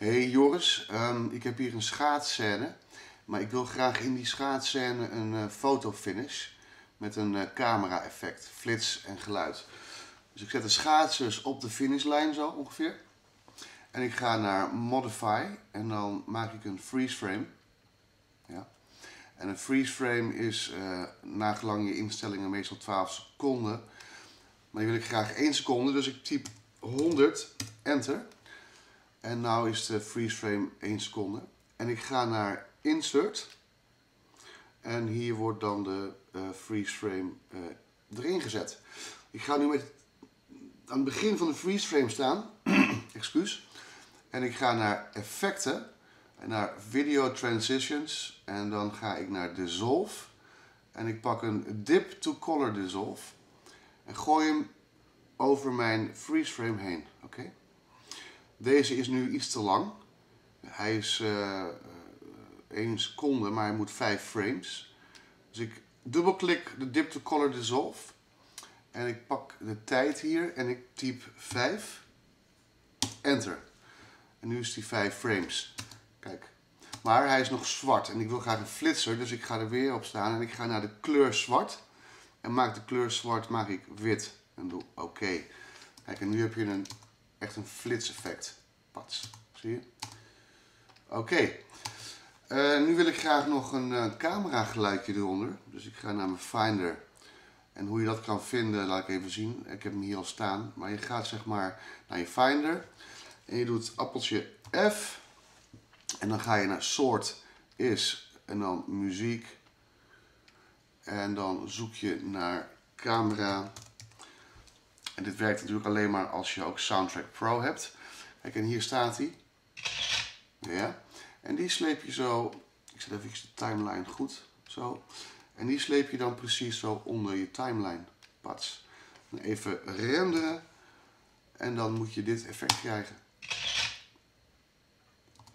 Hey Joris, ehm, ik heb hier een schaatsscène. Maar ik wil graag in die schaatsscène een uh, fotofinish met een uh, camera effect, flits en geluid. Dus ik zet de schaatsers op de finishlijn zo ongeveer. En ik ga naar Modify en dan maak ik een freeze frame. Ja. En een freeze frame is uh, nagelang je instellingen meestal 12 seconden. Maar die wil ik graag 1 seconde, dus ik typ 100, enter. En nu is de freeze frame 1 seconde. En ik ga naar insert. En hier wordt dan de uh, freeze frame uh, erin gezet. Ik ga nu met aan het begin van de freeze frame staan. Excuus. En ik ga naar effecten. En naar video transitions. En dan ga ik naar dissolve. En ik pak een dip to color dissolve. En gooi hem over mijn freeze frame heen. Oké. Deze is nu iets te lang. Hij is uh, 1 seconde, maar hij moet 5 frames. Dus ik dubbelklik de dip to color dissolve. En ik pak de tijd hier en ik typ 5. Enter. En nu is die 5 frames. Kijk. Maar hij is nog zwart en ik wil graag een flitser, dus ik ga er weer op staan en ik ga naar de kleur zwart. En maak de kleur zwart, maak ik wit. En doe oké. Kijk, en nu heb je een, echt een flitseffect. Pats. Zie je? Oké. Uh, nu wil ik graag nog een uh, camera geluidje eronder. Dus ik ga naar mijn Finder. En hoe je dat kan vinden, laat ik even zien. Ik heb hem hier al staan. Maar je gaat zeg maar naar je Finder. En je doet appeltje F. En dan ga je naar soort is. En dan muziek. En dan zoek je naar camera. En dit werkt natuurlijk alleen maar als je ook Soundtrack Pro hebt. Kijk, en hier staat hij. Ja. En die sleep je zo, ik zet even de timeline goed, zo. En die sleep je dan precies zo onder je timeline. Pats. Even renderen. En dan moet je dit effect krijgen.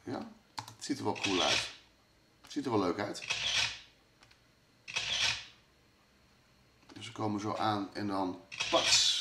Ja, het ziet er wel cool uit. Het ziet er wel leuk uit. Dus we komen zo aan en dan pats.